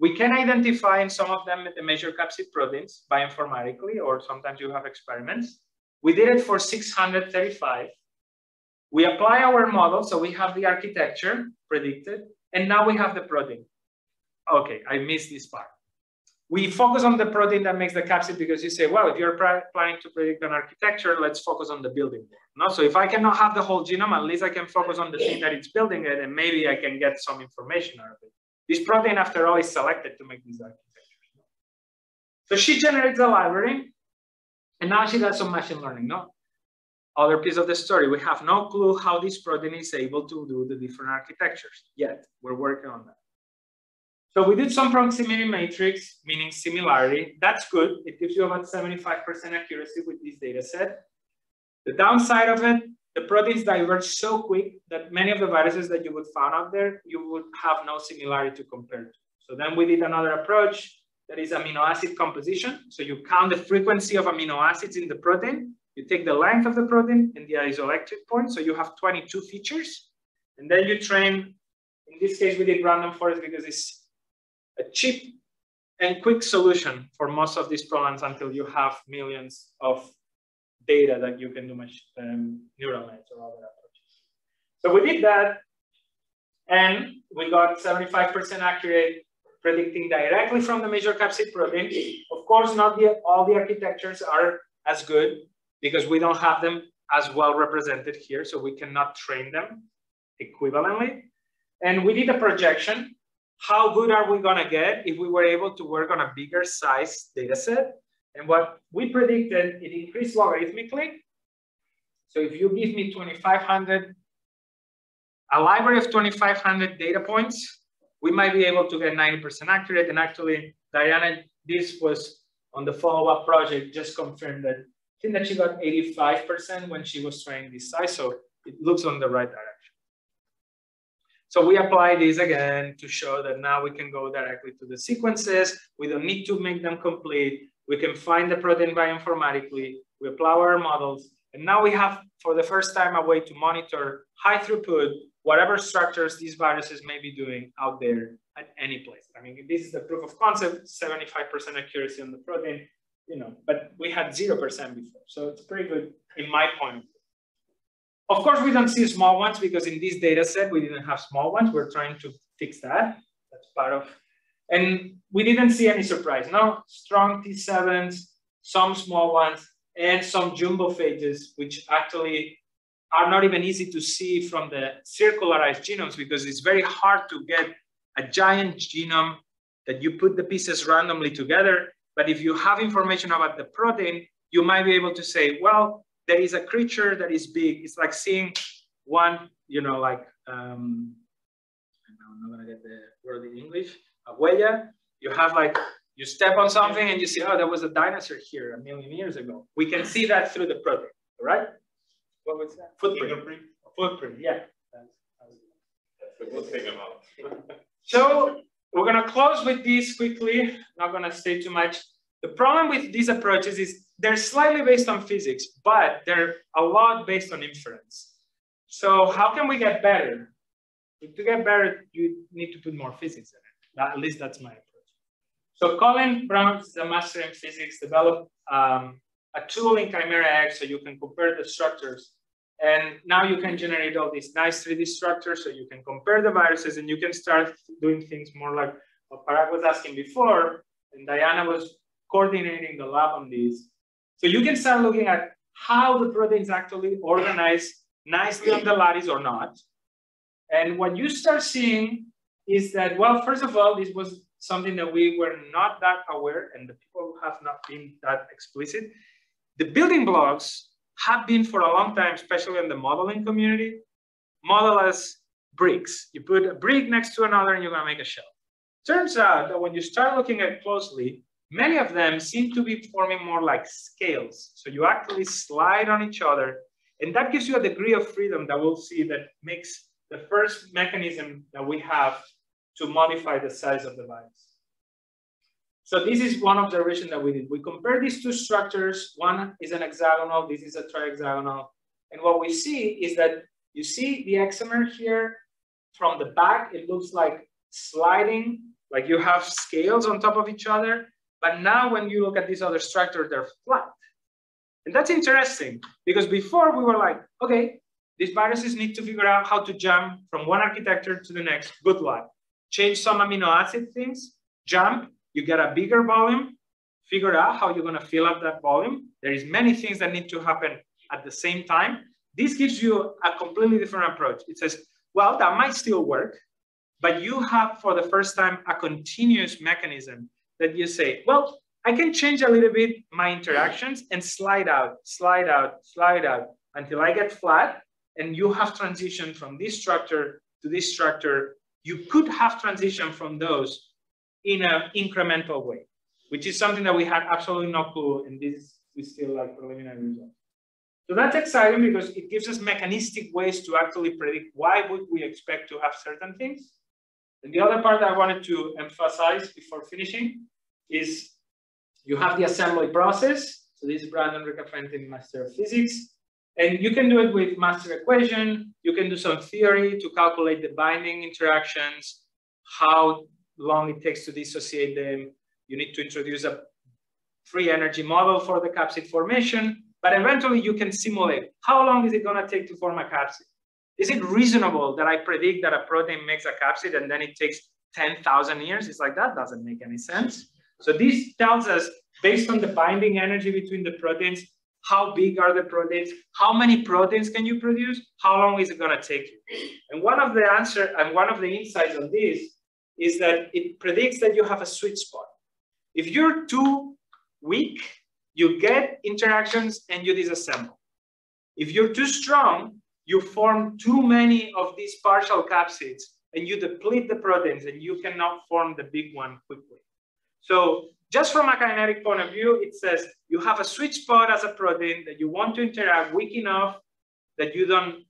We can identify in some of them the major capsid proteins bioinformatically, or sometimes you have experiments. We did it for 635. We apply our model, so we have the architecture predicted, and now we have the protein. Okay, I missed this part. We focus on the protein that makes the capsid because you say, well, if you're planning to predict an architecture, let's focus on the building No? So if I cannot have the whole genome, at least I can focus on the thing that it's building it, and maybe I can get some information out of it. This protein, after all, is selected to make these architectures. So she generates a library, and now she does some machine learning. No, other piece of the story. We have no clue how this protein is able to do the different architectures yet. We're working on that. So we did some proximity matrix, meaning similarity. That's good. It gives you about 75% accuracy with this data set. The downside of it, the proteins diverge so quick that many of the viruses that you would find out there, you would have no similarity to compare to. So then we did another approach that is amino acid composition. So you count the frequency of amino acids in the protein you take the length of the protein and the isoelectric point. So you have 22 features. And then you train, in this case, we did random forest because it's a cheap and quick solution for most of these problems until you have millions of data that you can do much um, neural nets or other approaches. So we did that and we got 75% accurate predicting directly from the major capsid protein. Of course, not the, all the architectures are as good because we don't have them as well represented here, so we cannot train them equivalently. And we did a projection. How good are we gonna get if we were able to work on a bigger size data set? And what we predicted, it increased logarithmically. So if you give me 2,500, a library of 2,500 data points, we might be able to get 90% accurate. And actually, Diana, this was on the follow-up project, just confirmed that I think that she got 85% when she was trying this size, so it looks on the right direction. So we apply this again to show that now we can go directly to the sequences. We don't need to make them complete. We can find the protein bioinformatically. We apply our models. And now we have, for the first time, a way to monitor high throughput, whatever structures these viruses may be doing out there at any place. I mean, this is the proof of concept, 75% accuracy on the protein you know, but we had 0% before. So it's pretty good in my point of course, we don't see small ones because in this data set, we didn't have small ones. We're trying to fix that. That's part of, and we didn't see any surprise. No strong T7s, some small ones, and some jumbo phages, which actually are not even easy to see from the circularized genomes because it's very hard to get a giant genome that you put the pieces randomly together but if you have information about the protein, you might be able to say, well, there is a creature that is big. It's like seeing one, you know, like, um, I'm not gonna get the word in English, a huella. You have like, you step on something and you see, oh, there was a dinosaur here a million years ago. We can see that through the protein, right? What was that? Footprint. Footprint, Footprint yeah. That's the good thing about So we're gonna close with this quickly, not gonna say too much. The problem with these approaches is they're slightly based on physics, but they're a lot based on inference. So how can we get better? To get better, you need to put more physics in it. At least that's my approach. So Colin Brown, the master in physics, developed um, a tool in Chimera X so you can compare the structures and now you can generate all these nice 3D structures so you can compare the viruses and you can start doing things more like what Parag was asking before and Diana was coordinating the lab on these. So you can start looking at how the proteins actually organize nicely on the lattice or not. And what you start seeing is that, well, first of all, this was something that we were not that aware and the people have not been that explicit. The building blocks have been for a long time, especially in the modeling community, model as bricks. You put a brick next to another and you're gonna make a shell. Turns out that when you start looking at closely, many of them seem to be forming more like scales. So you actually slide on each other and that gives you a degree of freedom that we'll see that makes the first mechanism that we have to modify the size of the virus. So this is one observation that we did. We compare these two structures. One is an hexagonal, this is a trihexagonal. And what we see is that you see the hexamer here from the back, it looks like sliding, like you have scales on top of each other. But now when you look at these other structures, they're flat. And that's interesting because before we were like, okay, these viruses need to figure out how to jump from one architecture to the next. Good luck. Change some amino acid things, jump, you get a bigger volume, figure out how you're gonna fill up that volume. There is many things that need to happen at the same time. This gives you a completely different approach. It says, well, that might still work, but you have for the first time a continuous mechanism that you say, well, I can change a little bit my interactions and slide out, slide out, slide out until I get flat and you have transition from this structure to this structure. You could have transition from those in an incremental way, which is something that we had absolutely no clue and this is still like preliminary results. So that's exciting because it gives us mechanistic ways to actually predict why would we expect to have certain things. And the other part I wanted to emphasize before finishing is you have the assembly process. So this is Brandon Ricafrente, Master of Physics. And you can do it with master equation. You can do some theory to calculate the binding interactions, how long it takes to dissociate them. You need to introduce a free energy model for the capsid formation. But eventually you can simulate how long is it going to take to form a capsid? Is it reasonable that I predict that a protein makes a capsid and then it takes 10,000 years? It's like that doesn't make any sense. So this tells us, based on the binding energy between the proteins, how big are the proteins, how many proteins can you produce, how long is it gonna take you? And one of the answer and one of the insights on this is that it predicts that you have a sweet spot. If you're too weak, you get interactions and you disassemble. If you're too strong, you form too many of these partial capsids and you deplete the proteins and you cannot form the big one quickly. So just from a kinetic point of view, it says you have a sweet spot as a protein that you want to interact weak enough that you don't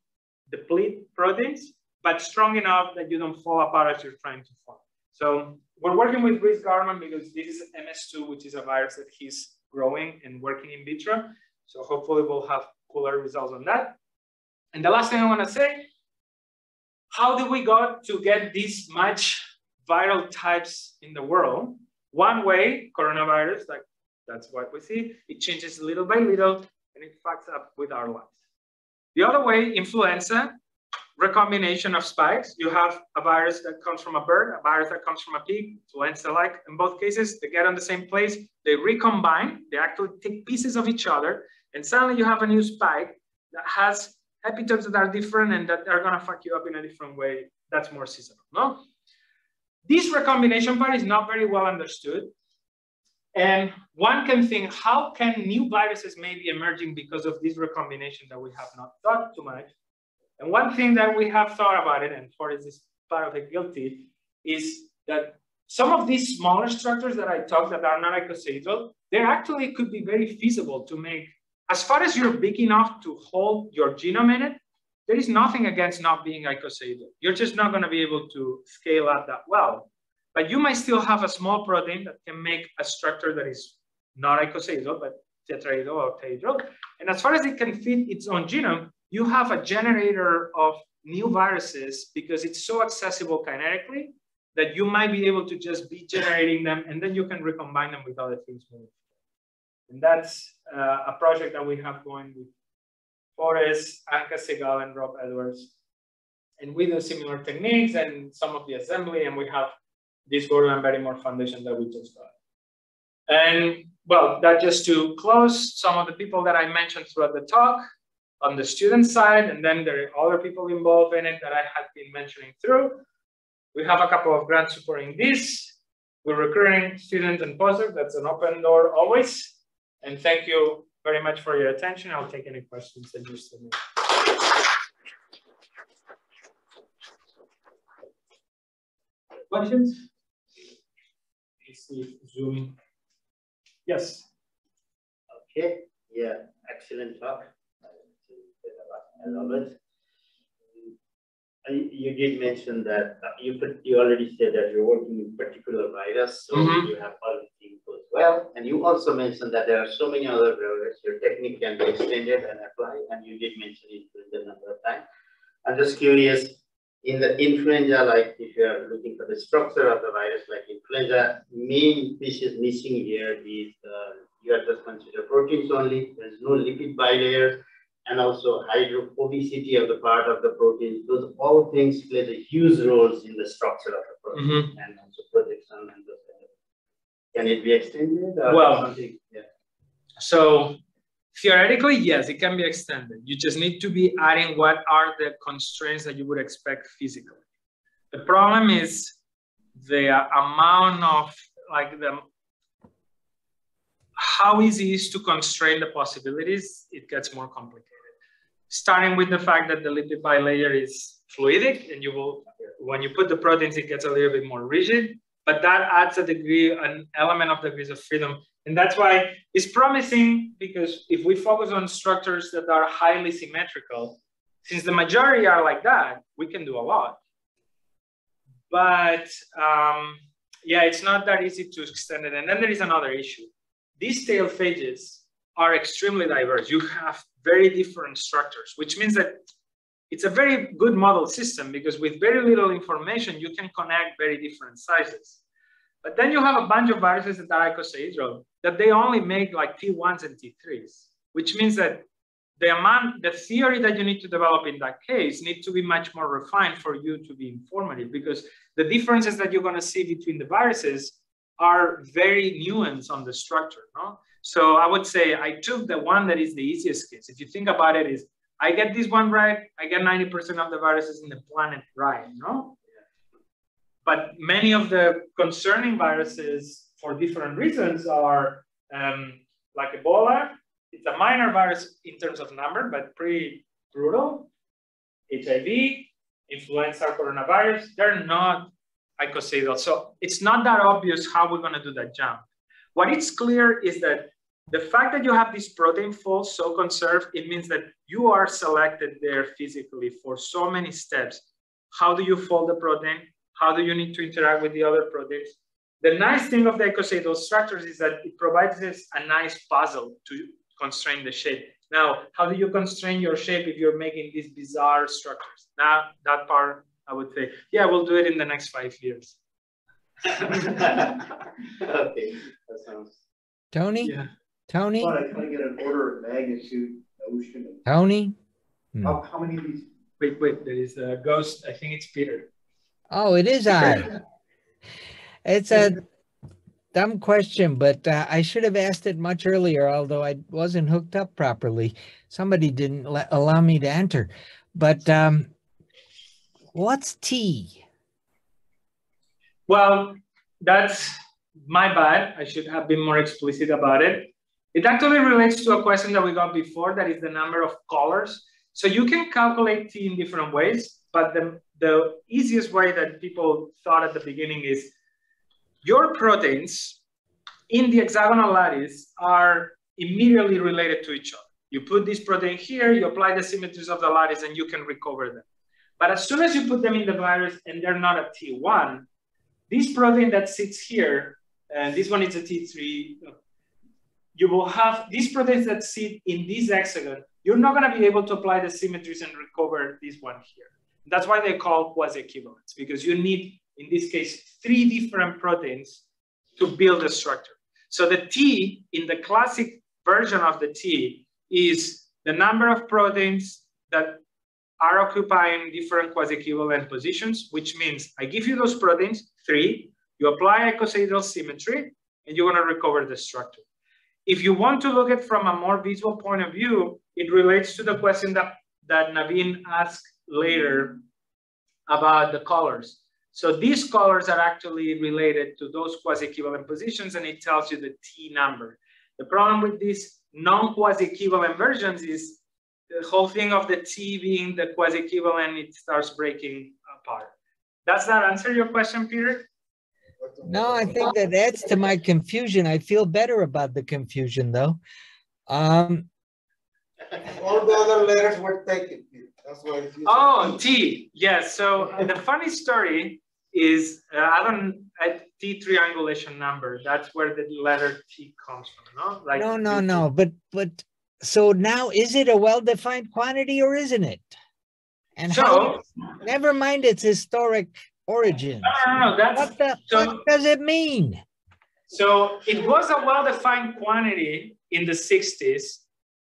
deplete proteins, but strong enough that you don't fall apart as you're trying to form. So we're working with Rhys Garman because this is MS2, which is a virus that he's growing and working in vitro. So hopefully we'll have cooler results on that. And the last thing I want to say, how did we got to get this much viral types in the world? One way, coronavirus, like that's what we see, it changes little by little and it fucks up with our lives. The other way, influenza, recombination of spikes. You have a virus that comes from a bird, a virus that comes from a pig, influenza-like. In both cases, they get on the same place, they recombine, they actually take pieces of each other, and suddenly you have a new spike that has epitopes that are different and that are gonna fuck you up in a different way. That's more seasonal, no? This recombination part is not very well understood. And one can think, how can new viruses maybe emerging because of this recombination that we have not thought too much? And one thing that we have thought about it, and for this part of the guilty, is that some of these smaller structures that I talked that are not icosahedral, they actually could be very feasible to make. As far as you're big enough to hold your genome in it, there is nothing against not being icosahedral. You're just not going to be able to scale up that well. But you might still have a small protein that can make a structure that is not icosahedral, but tetrahedral or tetrahedral. And as far as it can fit its own genome, you have a generator of new viruses because it's so accessible kinetically that you might be able to just be generating them and then you can recombine them with other things And that's uh, a project that we have going with Forrest, Anka Segal, and Rob Edwards. And we do similar techniques and some of the assembly, and we have this Gordon Barrymore Foundation that we just got. And well, that just to close some of the people that I mentioned throughout the talk on the student side, and then there are other people involved in it that I have been mentioning through. We have a couple of grants supporting this. We're recruiting students and postdocs. That's an open door always. And thank you very much for your attention. I'll take any questions that you submit. Questions? Let's see Zoom. Yes. Okay, yeah, excellent talk. As always. You did mention that uh, you put, you already said that you're working with particular virus, so mm -hmm. you have all the things goes well. And you also mentioned that there are so many other viruses, your technique can be extended and applied, and you did mention it the number of times. I'm just curious, in the influenza, like if you're looking for the structure of the virus, like influenza, main piece is missing here is uh, you are just consider proteins only. There's no lipid bilayers and also hydrophobicity of the part of the protein. Those all things play the huge roles in the structure of the protein mm -hmm. and also projection and those kind of Can it be extended? well, yeah. so theoretically, yes, it can be extended. You just need to be adding what are the constraints that you would expect physically. The problem is the amount of like the how easy it is to constrain the possibilities, it gets more complicated starting with the fact that the lipid bilayer is fluidic and you will, when you put the proteins, it gets a little bit more rigid, but that adds a degree, an element of degrees of freedom. And that's why it's promising because if we focus on structures that are highly symmetrical, since the majority are like that, we can do a lot. But um, yeah, it's not that easy to extend it. And then there is another issue. These tail phages are extremely diverse. You have very different structures, which means that it's a very good model system because with very little information, you can connect very different sizes. But then you have a bunch of viruses that are icosahedral that they only make like T1s and T3s, which means that the amount, the theory that you need to develop in that case need to be much more refined for you to be informative because the differences that you're going to see between the viruses are very nuanced on the structure. No? So I would say I took the one that is the easiest case. If you think about it, is I get this one right, I get 90% of the viruses in the planet right, no? But many of the concerning viruses for different reasons are um, like Ebola. It's a minor virus in terms of number, but pretty brutal. HIV, influenza, coronavirus, they're not icosahedral. So it's not that obvious how we're gonna do that jump. What is clear is that the fact that you have this protein fold so conserved, it means that you are selected there physically for so many steps. How do you fold the protein? How do you need to interact with the other proteins? The nice thing of the icosahedral structures is that it provides us a nice puzzle to constrain the shape. Now, how do you constrain your shape if you're making these bizarre structures? Now, that part, I would say, yeah, we'll do it in the next five years. (laughs) okay, that sounds. Tony? Yeah. Tony? But I kind of get an order of magnitude notion of Tony? how, how many of these. Wait, wait, there is a ghost. I think it's Peter. Oh, it is I. (laughs) It's a dumb question, but uh, I should have asked it much earlier, although I wasn't hooked up properly. Somebody didn't let, allow me to enter. But um, what's T? Well, that's my bad. I should have been more explicit about it. It actually relates to a question that we got before, that is the number of colors. So you can calculate T in different ways, but the, the easiest way that people thought at the beginning is your proteins in the hexagonal lattice are immediately related to each other. You put this protein here, you apply the symmetries of the lattice, and you can recover them. But as soon as you put them in the virus and they're not a T1, this protein that sits here, and this one is a T3, you will have these proteins that sit in this hexagon. You're not going to be able to apply the symmetries and recover this one here. That's why they call quasi-equivalents, because you need, in this case, three different proteins to build a structure. So the T in the classic version of the T is the number of proteins that are occupying different quasi-equivalent positions, which means I give you those proteins, three, you apply icosahedral symmetry, and you want to recover the structure. If you want to look at from a more visual point of view, it relates to the question that, that Naveen asked later about the colors. So these colors are actually related to those quasi-equivalent positions and it tells you the T number. The problem with these non-quasi-equivalent versions is the whole thing of the T being the quasi-equivalent, it starts breaking apart. Does that answer your question, Peter? No, I think that adds to my confusion. I feel better about the confusion though. Um, All the other letters were taken. That's why. it's. Oh, T. Yes. So uh, the funny story is uh, I don't a T triangulation number. That's where the letter T comes from. No, like no, no, no. But but so now is it a well-defined quantity or isn't it? And So how? Never mind its historic origin. no, no, no. That's What the so- fuck does it mean? So it was a well-defined quantity in the 60s.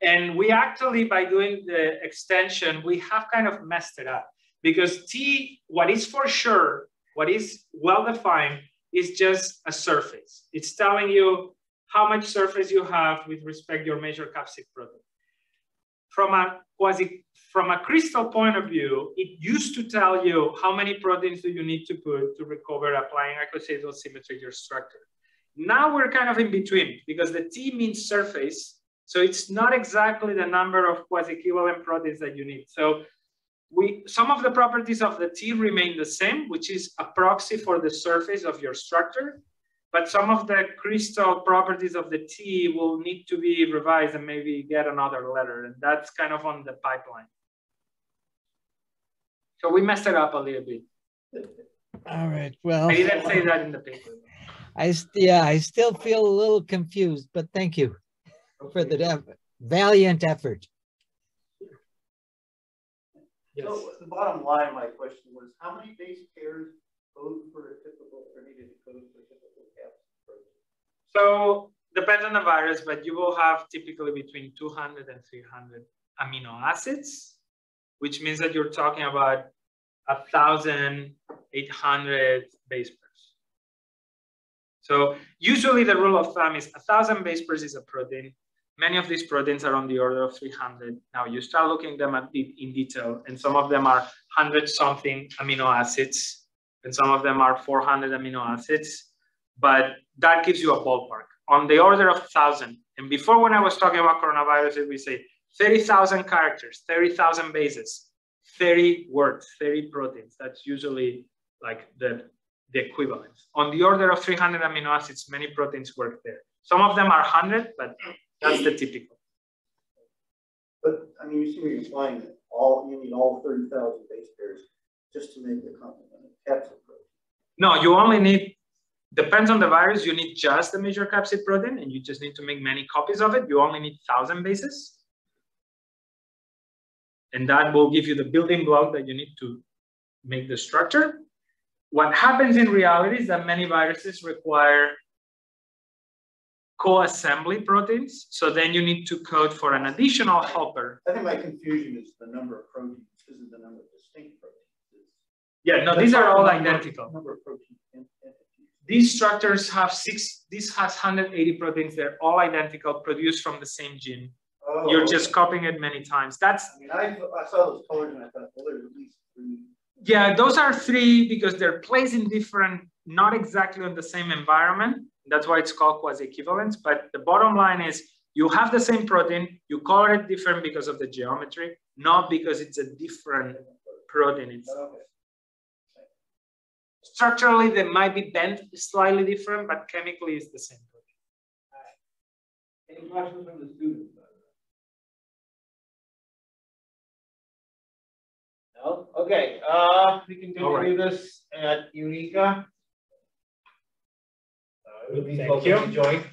And we actually, by doing the extension, we have kind of messed it up because T, what is for sure, what is well-defined is just a surface. It's telling you how much surface you have with respect to your major capsid protein. From a quasi, from a crystal point of view, it used to tell you how many proteins do you need to put to recover applying icosahedral symmetry to your structure. Now we're kind of in between because the T means surface. So it's not exactly the number of quasi-equivalent proteins that you need. So we some of the properties of the T remain the same, which is a proxy for the surface of your structure. But some of the crystal properties of the T will need to be revised and maybe get another letter. And that's kind of on the pipeline. So we messed it up a little bit. All right. Well, I didn't say that in the paper. I st- yeah, I still feel a little confused, but thank you for the def- valiant effort. Yes. So the bottom line, my question was, how many base pairs code for a typical, or needed to code for a typical capsid? So depends on the virus, but you will have typically between 200 and 300 amino acids, which means that you're talking about 1,800 base pairs. So usually the rule of thumb is 1,000 base pairs is a protein. Many of these proteins are on the order of 300. Now you start looking them at it in detail, and some of them are 100 something amino acids, and some of them are 400 amino acids. But that gives you a ballpark on the order of 1,000. And before, when I was talking about coronavirus, we say 30,000 characters, 30,000 bases, 30 words, 30 proteins. That's usually like the, the equivalent. On the order of 300 amino acids, many proteins work there. Some of them are 100, but that's the typical. But, I mean, you seem to be implying that all, you need all thirty thousand base pairs just to make the complement of capsid protein. No, you only need, depends on the virus, you need just the major capsid protein and you just need to make many copies of it. You only need 1,000 bases. And that will give you the building block that you need to make the structure. What happens in reality is that many viruses require co-assembly proteins. So then you need to code for an additional helper. I think my confusion is the number of proteins, isn't the number of distinct proteins. Yeah, no, these are all identical. Number of protein en- entities. These structures have six, this has 180 proteins. They're all identical, produced from the same gene. Oh, You're just copying it many times. That's, I mean, I, I saw those colors and I thought, well, there's at least three. yeah, those are three because they're placed in different, not exactly on the same environment. That's why it's called quasi-equivalence. But the bottom line is you have the same protein, you color it different because of the geometry, not because it's a different protein. It's oh, Okay. structurally, they might be bent slightly different, but chemically it's the same protein. Any questions from the students? Oh, okay, uh, we can do right. this at Eureka. Uh, Thank you. Join.